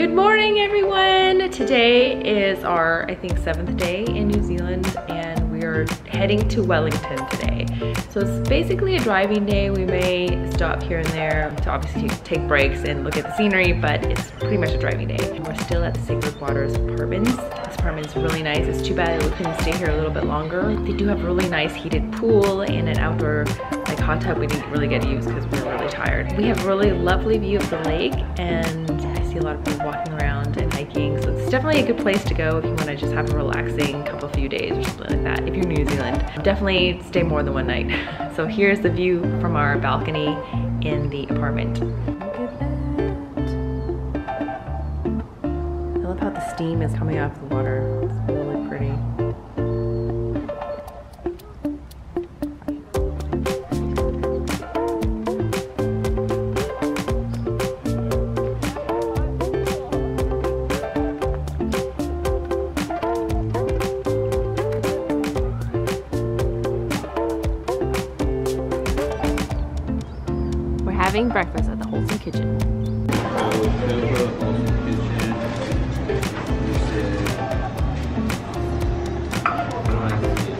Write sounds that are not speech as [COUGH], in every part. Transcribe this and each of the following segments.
Good morning everyone! Today is our, I think, seventh day in New Zealand and we are heading to Wellington today. So it's basically a driving day. We may stop here and there to obviously take breaks and look at the scenery, but it's pretty much a driving day. We're still at the Sacred Waters Apartments. This apartment is really nice. It's too bad we couldn't stay here a little bit longer. They do have a really nice heated pool and an outdoor like hot tub we didn't really get to use because we were really tired. We have a really lovely view of the lake and see a lot of people walking around and hiking. So it's definitely a good place to go if you want to just have a relaxing couple few days or something like that. If you're New Zealand, definitely stay more than one night. [LAUGHS] So here's the view from our balcony in the apartment. I love how the steam is coming off the water. Having breakfast at the Wholesome Kitchen.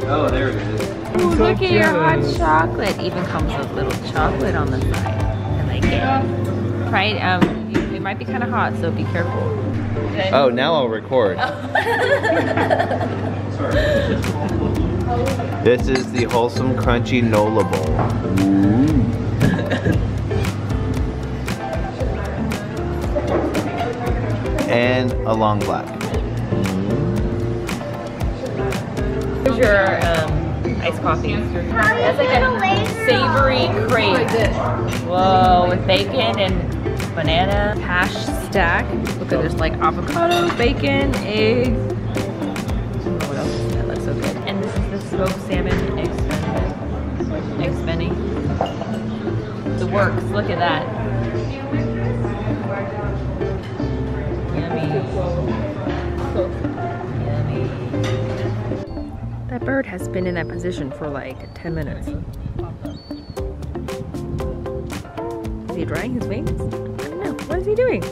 Oh, there it is. Ooh, look at your hot chocolate. Even comes with little chocolate on the side. I like it. Try it. Um, it might be kind of hot, so be careful. Oh, now I'll record. [LAUGHS] this is the wholesome crunchy Nola Bowl. And a long black. Here's your um, iced coffee. That's like a savory crepe. Whoa, with bacon and banana hash stack. Look at this, like avocado, bacon, eggs. What else That looks so good. And this is the smoked salmon eggs benny. Eggs benny. The works. Look at that. That bird has been in that position for like 10 minutes. Is he drying his wings? I don't know. What is he doing?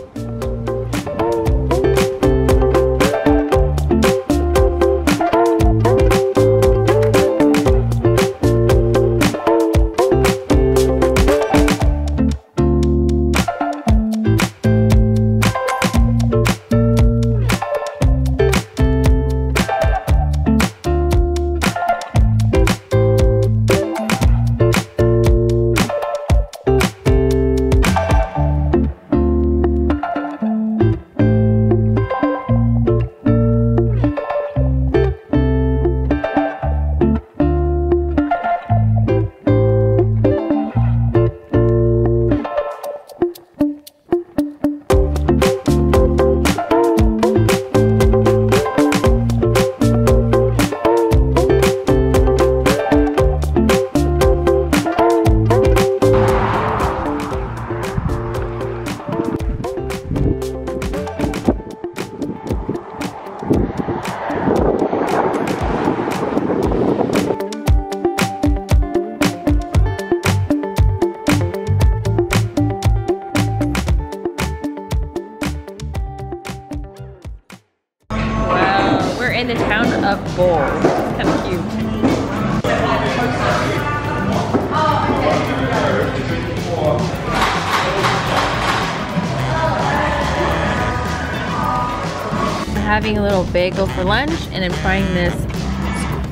Having a little bagel for lunch and I'm trying this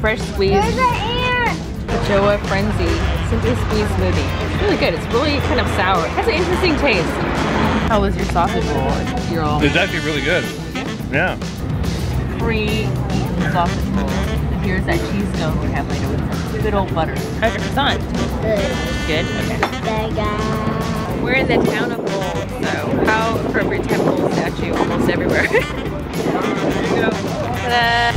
fresh squeezed Joa Frenzy Simply Squeezed smoothie. It's really good. It's really kind of sour. It has an interesting taste. How was your sausage roll? Your all It's actually really good. Yeah. pre-eaten sausage roll. And here's that cheese stone we have later with some good old butter. How's your croissant? Good? Okay. We're in the town of Bulls, so how appropriate to have Bull statue almost everywhere. [LAUGHS] Ta-da!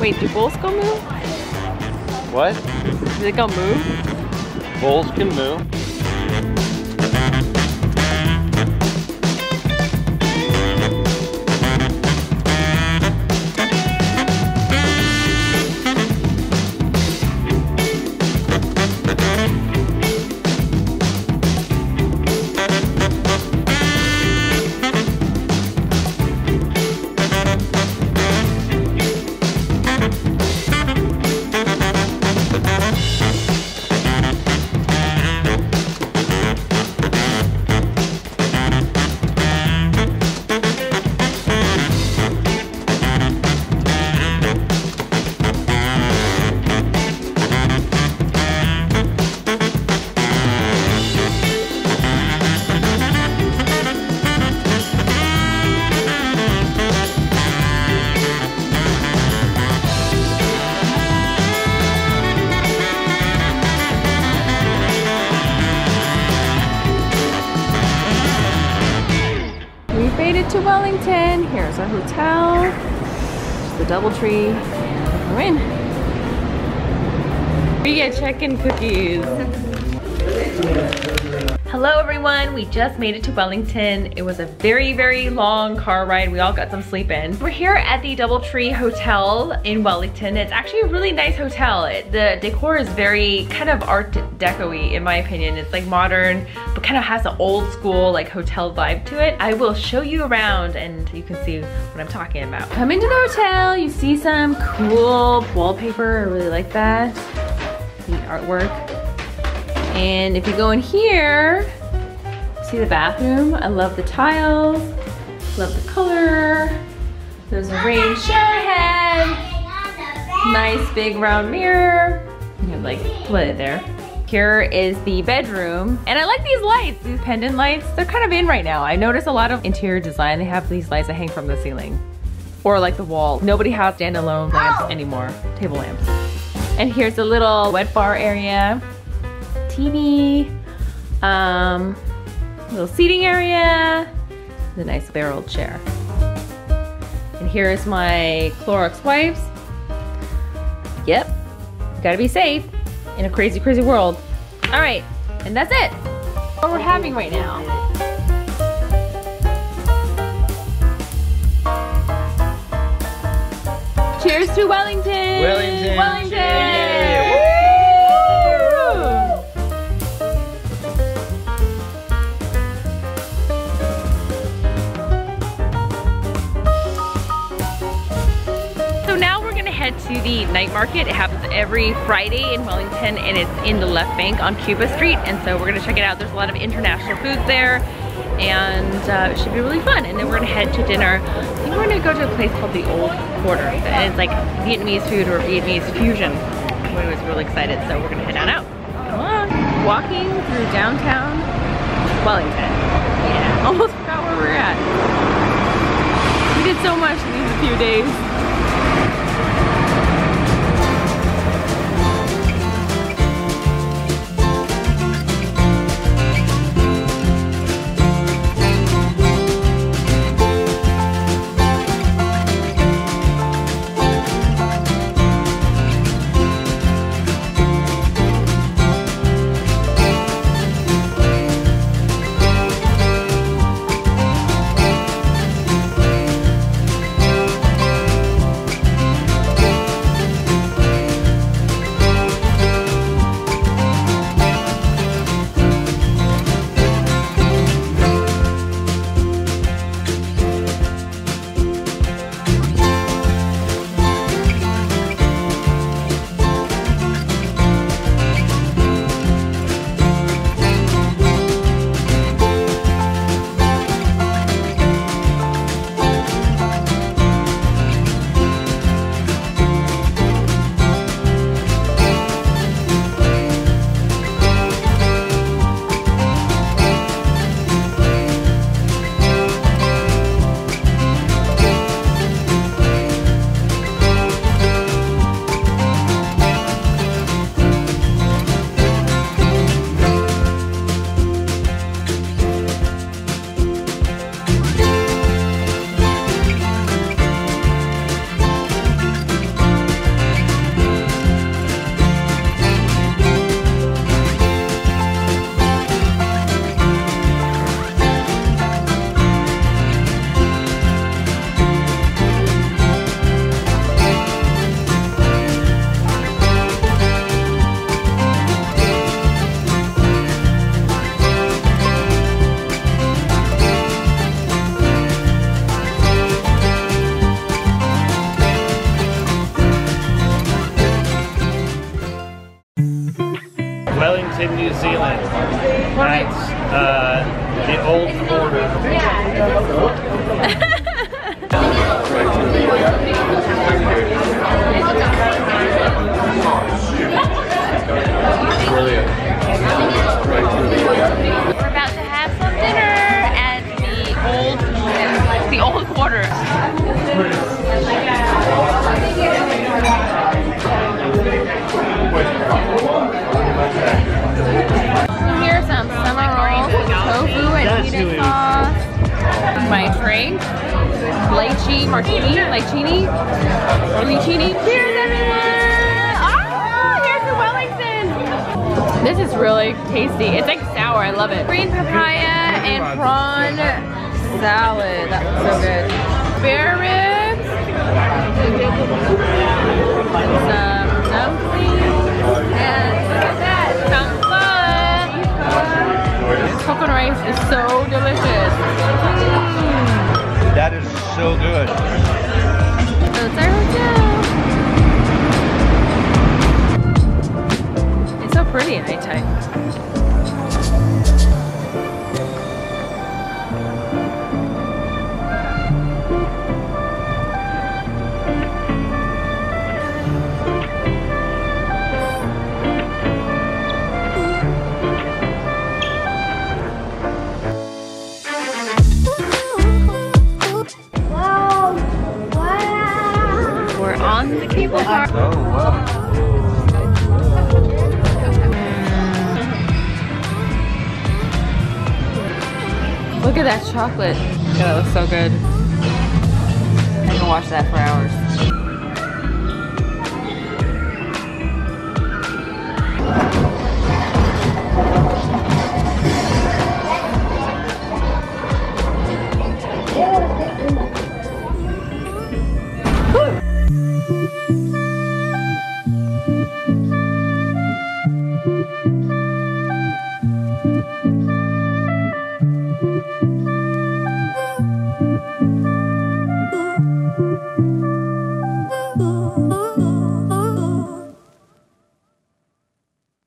Wait, do bulls go move? What? Do they go move? Bulls can move. To Wellington. Here's our hotel. The Doubletree. And we're in. We get check-in cookies. Hello everyone, we just made it to Wellington. It was a very, very long car ride. We all got some sleep in. We're here at the Doubletree Hotel in Wellington. It's actually a really nice hotel. It, the decor is very kind of art deco-y in my opinion. It's like modern, but kind of has an old school like hotel vibe to it. I will show you around and you can see what I'm talking about. Come into the hotel, you see some cool wallpaper. I really like that. The artwork. And if you go in here, see the bathroom. I love the tiles, love the color. There's a rain shower head. Nice big round mirror. You have like split it there. Here is the bedroom. And I like these lights, these pendant lights. They're kind of in right now. I notice a lot of interior design. They have these lights that hang from the ceiling or like the wall. Nobody has standalone lamps anymore, table lamps. And here's a little wet bar area. TV, um, little seating area, the nice barrel chair. And here's my Clorox wipes. Yep, gotta be safe in a crazy, crazy world. All right, and that's it. What we're having right now. Cheers to Wellington! Wellington! Wellington! Cheers! Head to the night market. It happens every Friday in Wellington and it's in the left bank on Cuba Street. And so we're gonna check it out. There's a lot of international foods there and uh, it should be really fun. And then we're gonna head to dinner. I think we're gonna go to a place called the Old Quarter. And it's like Vietnamese food or Vietnamese fusion. I was really excited, so we're gonna head on out. Come on. Walking through downtown Wellington. Yeah, [LAUGHS] almost forgot where we're at. We did so much in these few days. Zealand. That's uh, the old quarter. Martini, like chini, green chini. Cheers, everyone! Oh, here's the Wellington. This is really tasty. It's like sour. I love it. Green papaya and prawn salad. That's so good. Spare ribs. It's so that chocolate. Yeah, that looks so good. I can watch that for hours.